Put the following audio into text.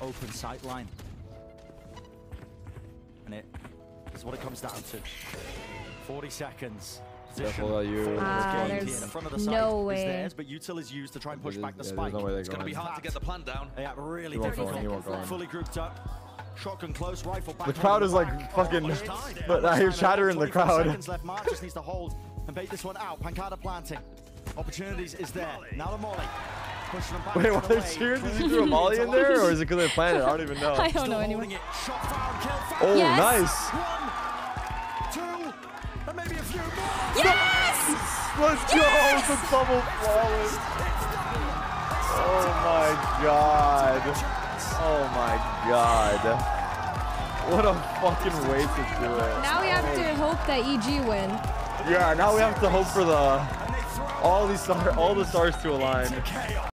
open sight line. And it is what it comes down to. 40 seconds. Position. Careful that you- Ah, there's The front of the no way. theirs, but Util is used to try and push There's- back the yeah, spike. No way It's going to be hard to get the plan down. Yeah, really He won't go difficult. in, he won't go in. Fully grouped up. Shotgun close, rifle back. The crowd is like back. fucking- it's tied. but I hear chatter in the crowd. Seconds left. Mark just needs to hold and bait this one out. Pancada planting. Opportunities is there. Now the molly. Pushing them back Wait, into what the they way. cheering? Did you throw a molly in there, or is it because they planted? it? I don't even know. I don't Still know holding anymore. Shot fire and kill fire. Oh, Yes. nice. One, two, maybe a few more. Yes! Let's go. It's a double flawless. Oh my god. Oh my god. What a fucking way to do it. Now we have to hope that EG win. Yeah, now we have to hope for the And they throw all these star all the stars to align. into chaos.